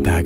आता है